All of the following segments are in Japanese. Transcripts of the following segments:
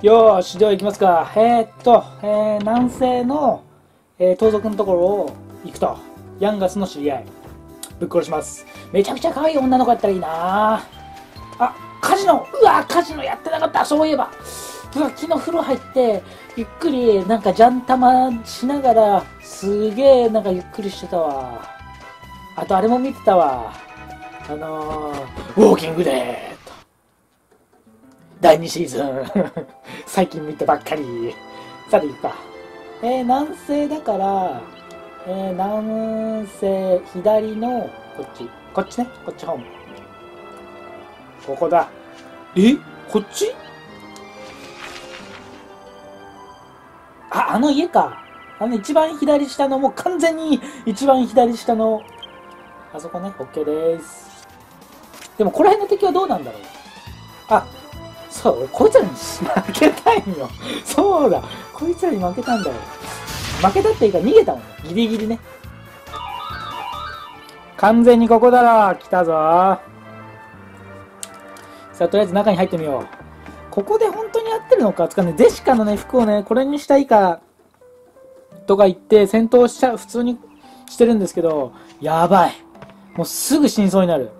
よーし、では行きますか。えー、っと、えー、南西の、えー、盗賊のところを行くと。ヤンガスの知り合い。ぶっ殺します。めちゃくちゃ可愛い女の子やったらいいなあ、カジノうわ、カジノやってなかったそういえば。うわ、昨日風呂入って、ゆっくり、なんかジャン玉しながら、すげえ、なんかゆっくりしてたわ。あと、あれも見てたわ。あのー、ウォーキングデー。第2シーズン。最近見たばっかり。さて行くか。えー、南西だから、えー、南西、左の、こっち。こっちね。こっち方面。ここだ。え？こっち？あ、あの家か。あの一番左下の、もう完全に一番左下の、あそこね。OK です。でも、この辺の敵はどうなんだろう。あ、そう、こいつらに負けたいんよ。そうだ。こいつらに負けたんだよ。負けたっていうか逃げたもん。ギリギリね。完全にここだろ。来たぞ。さあ、とりあえず中に入ってみよう。ここで本当にやってるのかつかね、ゼシカのね、服をね、これにしたいか、とか言って戦闘しちゃう、普通にしてるんですけど、やばい。もうすぐ死にそうになる。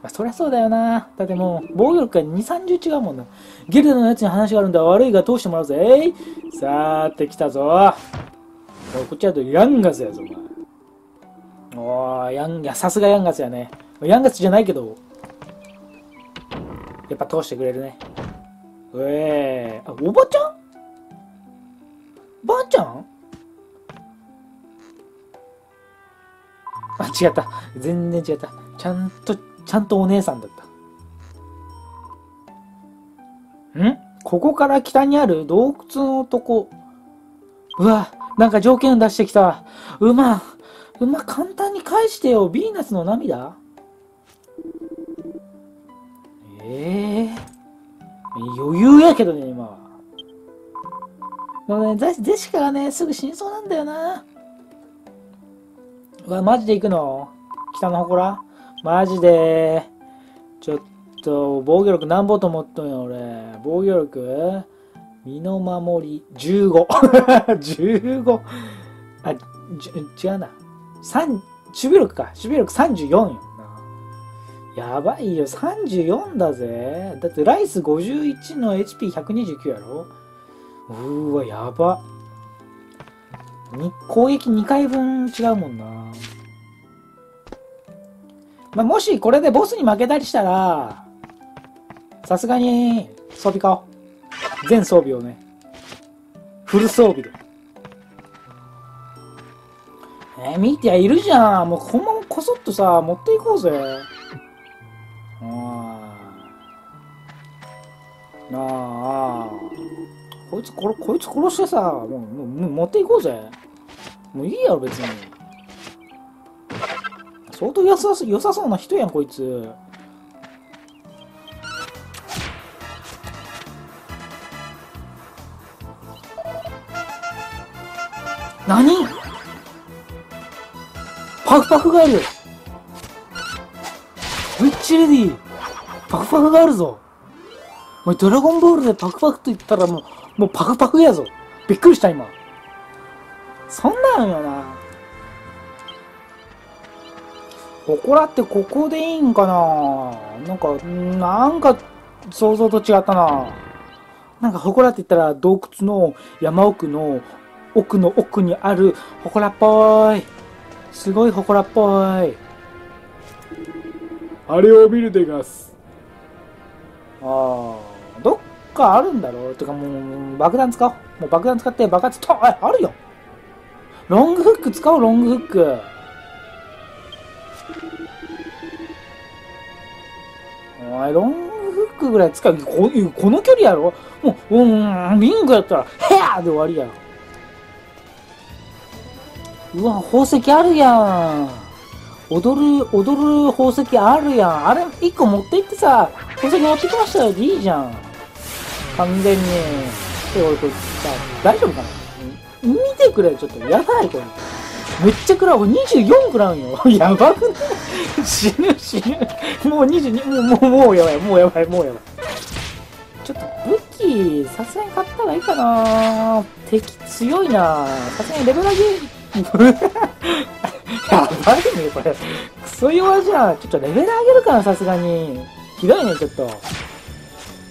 まあ、そりゃそうだよな。だってもう、防御力が2、30違うもんな。ゲルダのやつに話があるんだ。悪いが通してもらうぜ。さーて来たぞ。こっちだとヤンガスやぞ、お前。おー、ヤン、いや、さすがヤンガスやね。ヤンガスじゃないけど、やっぱ通してくれるね。うえー、あ、おばちゃん？ばあちゃん？あ、違った。全然違った。ちゃんとちゃんとお姉さんだった。ん？ここから北にある洞窟のとこ。うわ、なんか条件出してきた。馬、馬簡単に返してよ。ヴィーナスの涙？ええー、余裕やけどね、今は。でもね、ゼゼシカがね、すぐ死にそうなんだよな。うわ、マジで行くの？北の祠？マジで。ちょっと、防御力なんぼと思っとんよ、俺。防御力？身の守り、15。15。あ、じ違うな。3、守備力か。守備力34よ。やばいよ、34だぜ。だってライス51の HP129 やろ？うーわ、やば。攻撃2回分違うもんな。まあ、もしこれでボスに負けたりしたら、さすがに装備買おう。全装備をね。フル装備で。えー、ミーティアいるじゃん。もうこのままこそっとさ、持っていこうぜ。ああ。なあ。こいつ、ここいつ殺してさ、もう、もう持っていこうぜ。もういいやろ、別に。相当良さ良さそうな人やん、こいつ。何？パフパフがあるウィッチレディパフパフがあるぞお前ドラゴンボールでパフパフと言ったらもう、もうパフパフやぞびっくりした今。そんなんよな。ここらってここでいいんかな？なんか、なんか、想像と違ったな。なんか、祠って言ったら洞窟の山奥の奥の奥にある祠っぽい。すごい祠っぽい。あれを見るでガス。ああ、どっかあるんだろう？てかもう、爆弾使おう。もう爆弾使って爆発と、あ、あるよ。ロングフック使おう、ロングフック。お前、ロングフックぐらい使う。ここの距離やろ？もう、うん、リングやったら、ヘアで終わりやろ。うわ、宝石あるやん。踊る、踊る宝石あるやん。あれ、一個持って行ってさ、宝石持ってきましたよ。いいじゃん。完全に。で、俺これさ、大丈夫かな？見てくれ、ちょっと。やばい、これ。めっちゃ食らう。24食らうよ。やばくない？死ぬ死ぬ。もう22、もう、もう、もうやばい、もうやばい、もうやばい。ちょっと武器、さすがに買った方がいいかな敵強いなさすがにレベル上げ、やばいね、これ。クソ弱じゃん。ちょっとレベル上げるかな、さすがに。ひどいね、ちょっと。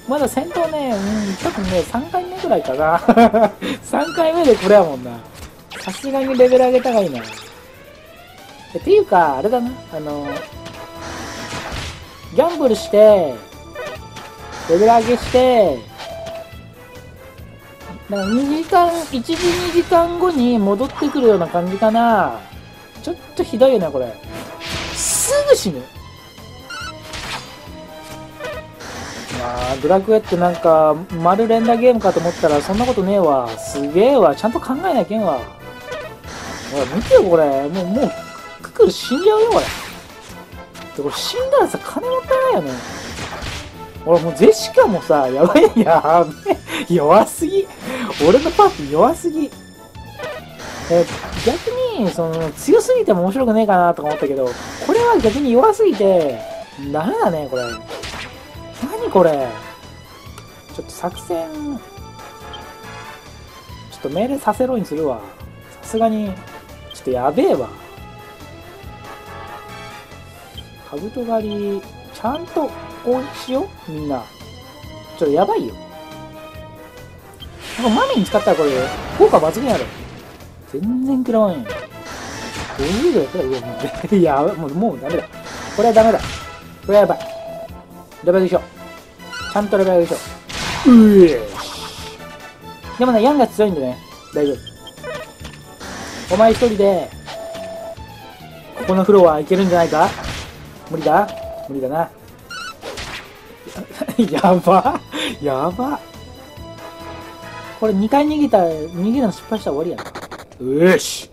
まだ戦闘ね、うん、多分ね、3回目ぐらいかな。3回目でこれやもんな。さすがにレベル上げた方がいいな。っていうか、あれだな、あの、ギャンブルして、レベル上げして、なんか2時間、1時2時間後に戻ってくるような感じかな。ちょっとひどいよね、これ。すぐ死ぬ。まあ、ドラクエってなんか、丸連打ゲームかと思ったら、そんなことねえわ。すげえわ。ちゃんと考えなきゃいけんわ。ほら、見てよ、これ。もう、もう、ククル死んじゃうよ、これ。で、これ死んだらさ、金もったいないよね。俺もうゼシカもさ、やばい、やべ。弱すぎ。俺のパーティー弱すぎ。え逆に、その、強すぎても面白くねえかなとか思ったけど、これは逆に弱すぎて、ダメだね、これ。何これ。ちょっと作戦、ちょっと命令させろにするわ。さすがに、ょっとやべえわ。カブト狩り、ちゃんと攻撃しよう？みんな。ちょっとやばいよ。なんかマミに使ったらこれ、効果抜群やろ。全然食らわんよ。どうい やったら、いや、もう、もうダメだ。これはダメだ。これはやばい。レベルでしょ。ちゃんとレベルでしょ。うえでもね、ヤンが強いんでね、大丈夫。お前一人で、ここのフロアいけるんじゃないか？無理だ？無理だな。やばやばこれ2回逃げた、逃げるの失敗したら終わりやな。よし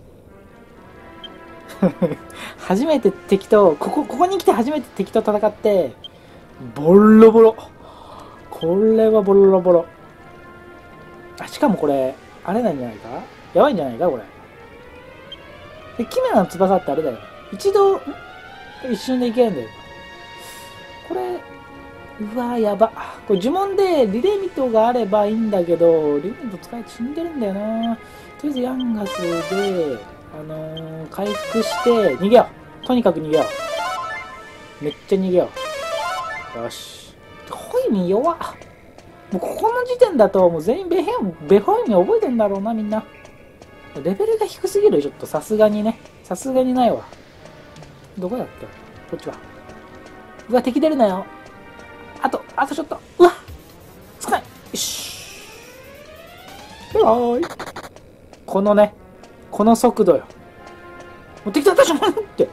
初めて敵と、ここ、ここに来て初めて敵と戦って、ボロボロ。これはボロボロ。あ、しかもこれ、あれなんじゃないか？やばいんじゃないかこれ。で、キメラの翼ってあれだよ。一度、一瞬でいけるんだよ。これ、うわやば。これ呪文でリレミットがあればいいんだけど、リレミット使えて死んでるんだよな。とりあえずヤンガスで、あのー、回復して逃げよう。とにかく逃げよう。めっちゃ逃げよう。よし。ホイミ弱っ。もうここの時点だともう全員ベヘン、ベホイミ覚えてんだろうな、みんな。レベルが低すぎるちょっとさすがにね。さすがにないわ。どこだっけ？こっちは。うわ、敵出るなよ。あと、あとちょっと。うわ少ないよし。はーい。このね、この速度よ。もう敵だったじゃんって。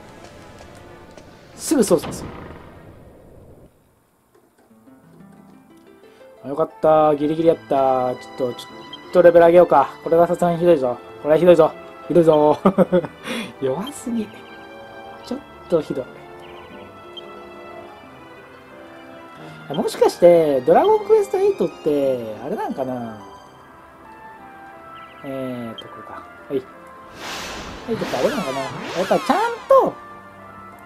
すぐ操作する。よかった。ギリギリやった。ちょっと、ちょっとレベル上げようか。これはさすがにひどいぞ。これはひどいぞ。ひどいぞ。弱すぎ。ちょっとひどい。もしかして、ドラゴンクエスト8って、あれなんかな？えーと、これか。はい。8ってあれなんかな？やっぱちゃんと、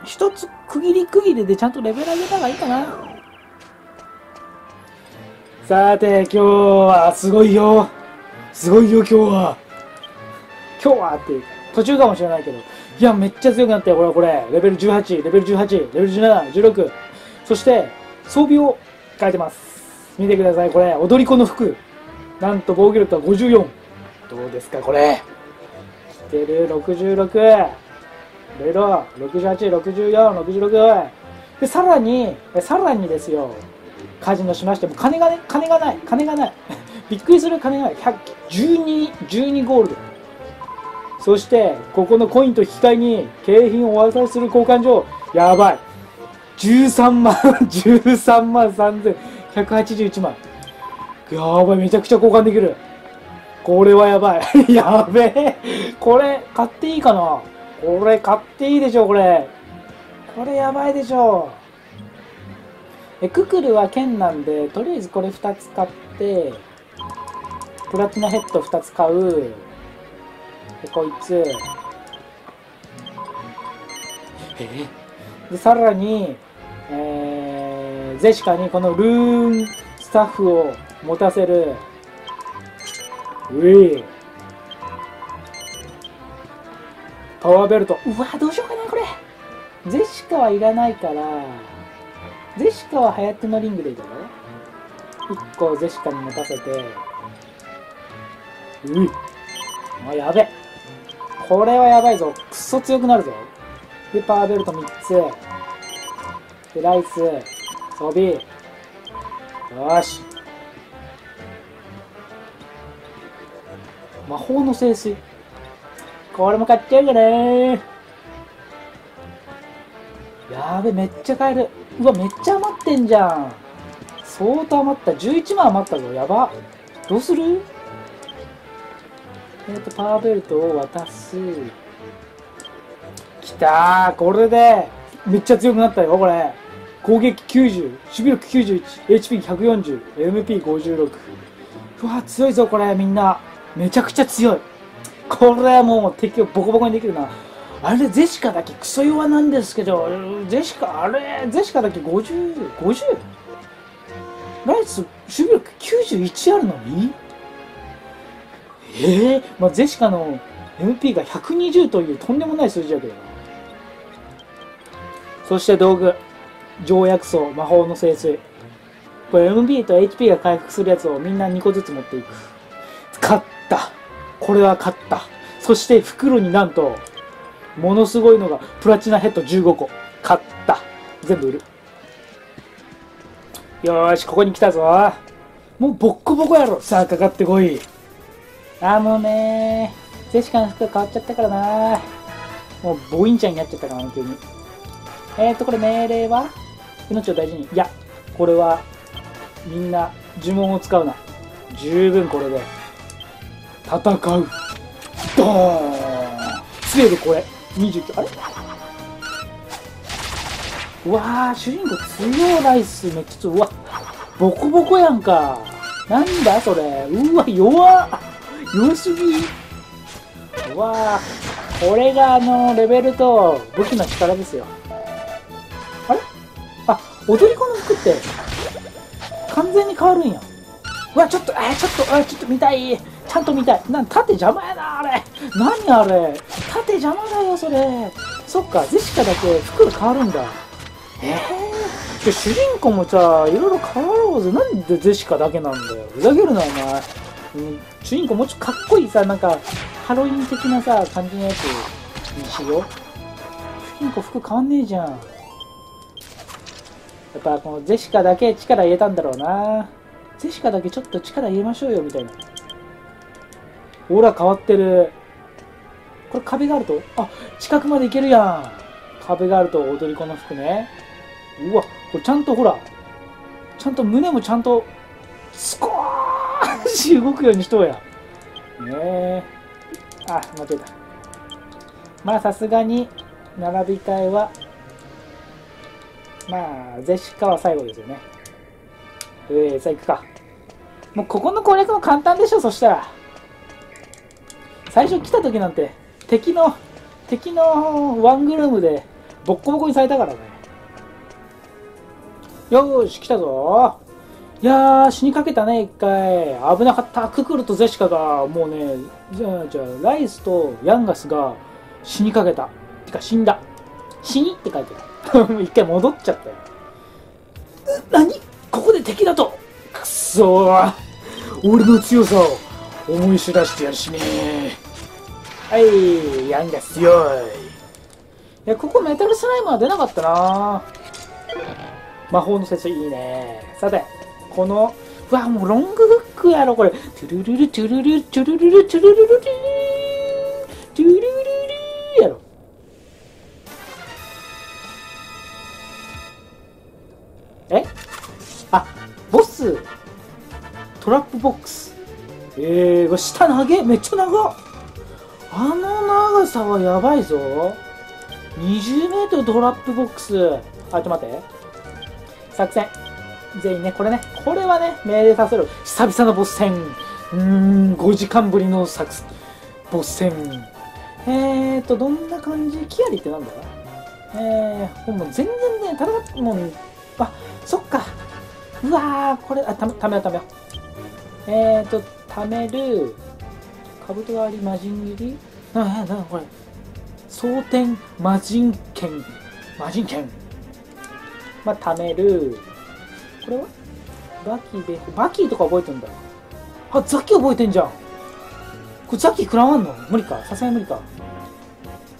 一つ区切り区切りでちゃんとレベル上げた方がいいかな。さて、今日はすごいよ。すごいよ、今日は。今日はっていう途中かもしれないけど。いや、めっちゃ強くなったよ、これ、これ。レベル18、レベル18、レベル17、16。そして、装備を変えてます。見てください、これ。踊り子の服。なんと防御力は54。どうですか、これ。来てる、66。レロ、68、64、66。で、さらに、さらにですよ。カジノしましても、金がね、金がない、金がない。びっくりする金がない。112、12ゴールド。そして、ここのコインと引き換えに、景品をお渡しする交換所、やばい。13万、13万3181万。やばい、めちゃくちゃ交換できる。これはやばい。やべえ。これ、買っていいかな？これ、買っていいでしょ、これ。これやばいでしょ。え、ククルは剣なんで、とりあえずこれ2つ買って、プラチナヘッド2つ買う。で、こいつ。え？で、さらに、えー、ゼシカにこのルーンスタッフを持たせる。うい。パワーベルト。うわ、どうしようかな、これ。ゼシカはいらないから、ゼシカは流行ってのリングでいいだろ ?1 個ゼシカに持たせて、うい。あ、やべ。これはやばいぞ。くっそ強くなるぞ。で、パワーベルト3つ。で、ライス、装備。よし。魔法の聖水。これも買っちゃうかなやべ、めっちゃ買える。うわ、めっちゃ余ってんじゃん。相当余った。11万余ったぞ。やば。どうする？えっ、と、パワーベルトを渡す。きたー。これで、めっちゃ強くなったよ、これ。攻撃90、守備力91、HP140、MP56。うわ、強いぞ、これ、みんな。めちゃくちゃ強い。これはもう敵をボコボコにできるな。あれ、ゼシカだけクソ弱なんですけど、ゼシカ、あれ、ゼシカだけ50、50? ライス、守備力91あるのに？ええー、まあ、ゼシカの MP が120というとんでもない数字だけどな。そして道具。条約層、魔法の聖水。これ MP と HP が回復するやつをみんな2個ずつ持っていく。勝ったこれは勝ったそして袋になんと、ものすごいのがプラチナヘッド15個。買った全部売る。よーし、ここに来たぞ。もうボッコボコやろ。さあ、かかってこい。あーもうねー、ジェシカの服が変わっちゃったからなもうボインちゃんになっちゃったからな、急に。えーと、これ命令は？命を大事に。いや、これは、みんな呪文を使うな。十分これで。戦う。ドーンスウルこれ。29、あれ？うわー、主人公強いライスめっちゃ強い。うわ、ボコボコやんか。なんだそれ。うわ、弱っ。弱すぎ。うわー、これがあの、レベルと武器の力ですよ。あれ？あ、踊り子の服って、完全に変わるんや。うわ、ちょっと、え、ちょっと、あ、ちょっと見たい。ちゃんと見たい。な、縦邪魔やな、あれ。何あれ？縦邪魔だよ、それ。そっか、ジェシカだけ服が変わるんだ。ええー、主人公もさ、いろいろ変わろうぜ。なんでジェシカだけなんだよ。ふざけるな、お前。うん、主人公もうちょっとかっこいいさ、なんか、ハロウィン的なさ、感じのやつにしよう。主人公服変わんねえじゃん。やっぱこのジェシカだけ力入れたんだろうな。ジェシカだけちょっと力入れましょうよ、みたいな。ほら、変わってる。これ壁があると、あ、近くまで行けるやん。壁があると踊り子の服ね。うわ、これちゃんとほら、ちゃんと胸もちゃんと、少し動くようにしとうや。ねえ。あ、間違えた。まあ、さすがに、並び替えは、まあ、ゼシカは最後ですよね。えー、さあ行くか。もうここの攻略も簡単でしょ、そしたら。最初来た時なんて敵の敵のワングルームでボッコボコにされたからねよーし来たぞいやー死にかけたね一回。危なかった。ククルとゼシカがもうねじゃあじゃあライスとヤンガスが死にかけた。てか死んだ。死にって書いてる。一回戻っちゃったよ。何？ここで敵だと。くそー。俺の強さを思い知らしてやるしねはいヤンガス強い。いやここメタルスライムは出なかったな魔法の説いいねさて。このうわもうロングフックやろこれトゥルルルトゥルルトゥルルルトゥルルルトゥルルルやろえあボストラップボックスえー、下投げめっちゃ長っあの長さはやばいぞ。20メートルトラップボックス。あ、ちょっと待って。作戦。全員ね、これね、これはね、命令させる。久々のボス戦。うーん、5時間ぶりの作、ボス戦。えーと、どんな感じ？キアリってなんだ？えー、もう全然ね、戦って、もう、あ、そっか。うわーこれあためためよためよえーとためるカブトガリ魔人切り？なななこれ蒼天魔人剣魔人剣まあためるこれは？バキでバキとか覚えてんだあザキ覚えてんじゃん。これザキ食らわんの？無理か。さすがに無理か。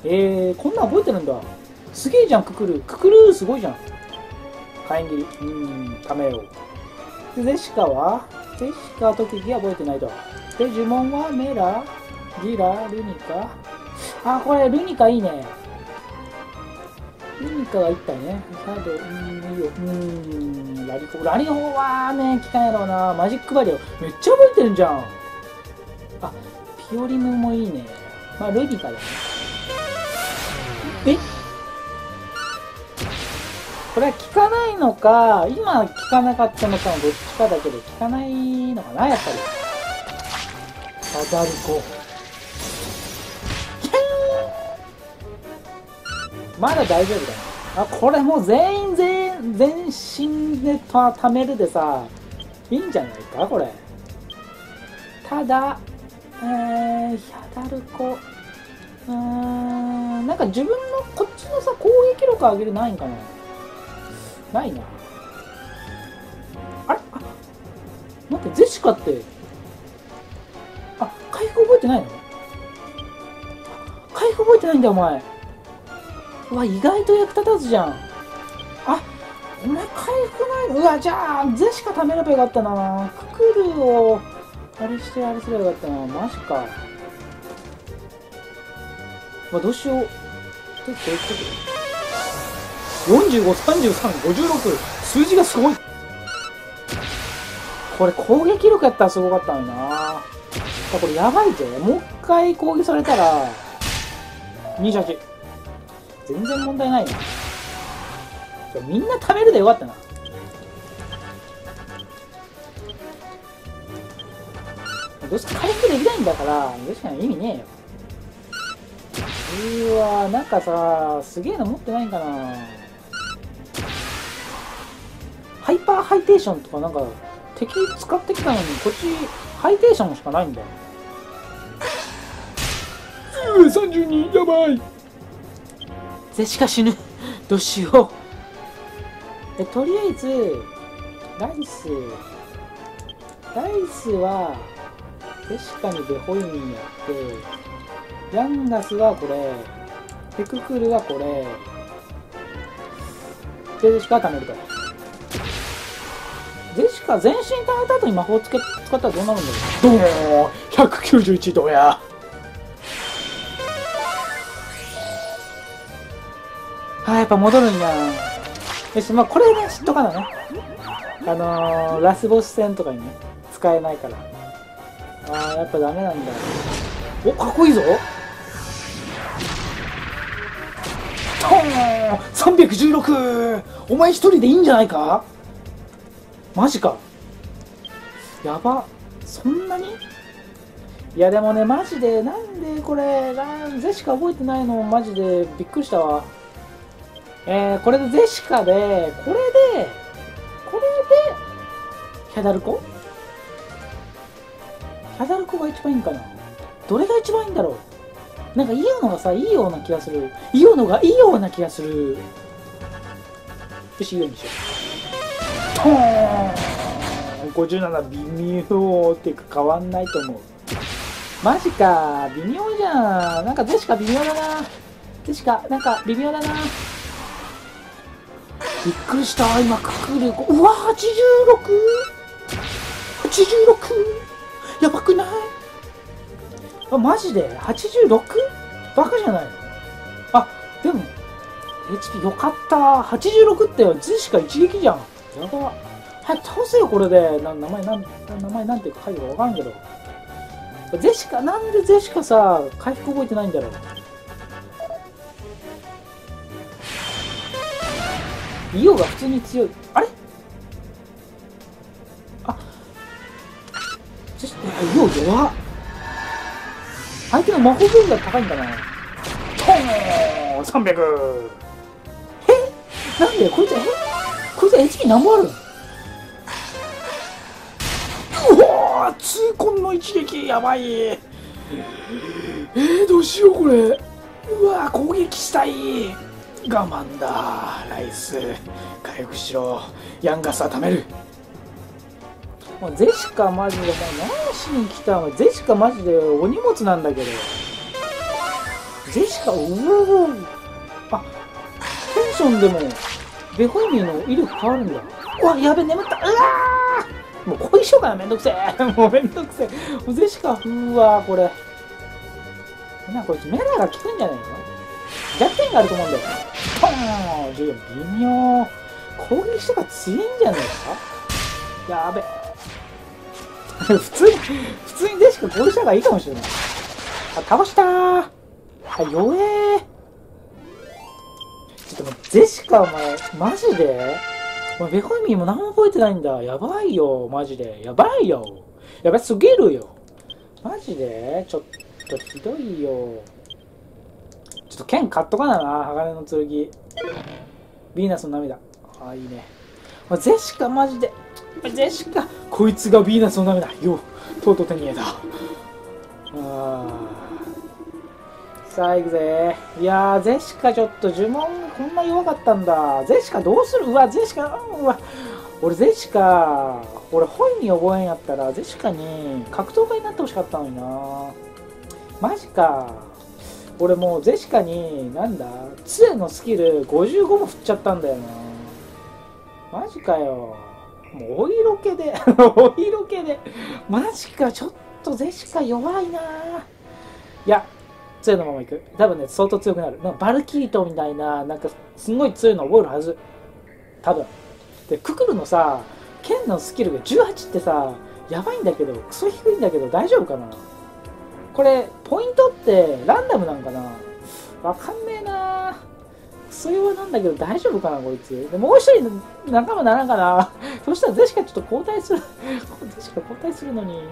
えー、こんなん覚えてるんだ。すげえじゃんククルククルすごいじゃん。火炎切り。うんためよう。でゼシカは？ゼシカ特技は覚えてないとで呪文はメラギラルニカ。あこれルニカいいね。ルニカが1体ね。サードうんいいよ。うんラリホラリホはね効かんやろうな。マジックバリオめっちゃ覚えてるじゃん。あピオリムもいいね。まあルニカだね。え？これは効かないのか？今効かなかったのかのどっちかだけど効かないのかなやっぱり。当たる子まだ大丈夫だねあこれもう全員全員全身でた貯めるでさいいんじゃないかこれ。ただえー、ヒャダルコ。うーんなんか自分のこっちのさ攻撃力上げるないんかな。ないな。あれ？あ待ってゼシカってあ回復覚えてないの？回復覚えてないんだよお前。うわ意外と役立たずじゃん。あお前回復ないのうわじゃあゼシカ貯めればよかったな。ククルをあれしてあれすればよかったな。マジか。まあどうしよう。ちょっと45、33、56数字がすごい。これ攻撃力やったらすごかったのにな。これやばいぜ。もう一回攻撃されたら。28全然問題ないなみんな貯めるでよかったな。どうせ回復できないんだからどうしか意味ねえよ。うわなんかさすげえの持ってないんかな。ハイパーハイテーションとかなんか敵使ってきたのにこっちハイテーションしかないんだ。ようわ32やばい。ゼシカ死ぬ。どうしよう。えとりあえずライス。ライスはゼシカにベホイミンやってヤンガスはこれテククルはこれでゼシカは貯めると。ゼシカ全身貯めた後に魔法つけ使ったらどうなるんだろう。どうも191どうあやっぱ戻るんやよしまあこれね知っとかな。ねあのー、ラスボス戦とかにね使えないから。あーやっぱダメなんだ。おかっこいいぞ。トーン316お前一人でいいんじゃないか？マジか。やば。そんなに？いやでもねマジでなんでこれゼシカ覚えてないの？マジでびっくりしたわ。えー、これでゼシカでこれでこれでヒャダルコ？ヒャダルコが一番いいんかな？どれが一番いいんだろう？なんかイオノがさいいような気がする。イオノがいいような気がする。よしいいようにしよう。トー。ン57微妙っていうか変わんないと思う。マジか。微妙じゃん。なんかゼシカ微妙だな。ゼシカなんか微妙だなびっくりした。今ククルうわ 86?86? やばくない？あマジで？86? バカじゃないの？あでも HP よかった。86ってゼシカ一撃じゃん。やば。はい倒せよこれで。な名前なん名前なんて書いてか分からんけど。ゼシカなんでゼシカさ回復覚えてないんだろう。イオが普通に強い。あれ？あ。ゼシカイオ弱っ。相手の魔法防具が高いんだな。トーン300え？なんで？こいつえ？こいつ HP 何もあるわ痛恨の一撃。やばい。えー、どうしようこれ。うわ攻撃したい我慢だ。ライス。回復しろ。ヤンガスは貯める。もうゼシカマジでもう何しに来たのゼシカマジでお荷物なんだけど。ゼシカうおあテンションでもベホイミーの威力変わるんだ。うわやべ眠った。うわもうこいしょうかなめんどくせえ。もうめんどくせえ。もうゼシカうわこれ。なこいつメラが効くんじゃないの？弱点があると思うんだよポーン微妙。攻撃してか強いんじゃないか？やべ。普通に普通にデシカ攻撃した方がいいかもしれない。あ倒したー。あ弱えー。ちょっともうゼシカお前マジで？お前ベコイミーも何も覚えてないんだ。やばいよマジで。やばいよ。やばすぎるよ。マジで？ちょっとひどいよ。と剣買っとかなな鋼の剣。ヴィーナスの涙。ああいいね。ゼシカマジで。ゼシカ。こいつがヴィーナスの涙。よとうとう手に入れた。あさあ行くぜ。いやーゼシカちょっと呪文こんな弱かったんだ。ゼシカどうする？うわゼシカ。うわ。俺ゼシカ俺本に覚えんやったらゼシカに格闘家になってほしかったのにな。マジか。俺もうゼシカになんだ杖のスキル55も振っちゃったんだよな。マジかよ。もうお色気で お色気で。マジかちょっとゼシカ弱いな。いや杖のままいく。多分ね相当強くなる。なんかバルキリトみたいななんかすごい強いの覚えるはず。多分。でククルのさ剣のスキルが18ってさやばいんだけどクソ低いんだけど大丈夫かな？これポイントってランダムなんかなわかんねえなクソ用なんだけど大丈夫かなこいつでもう一人仲間ならんかなそしたらゼシカちょっと交代する ゼシカ交代するのに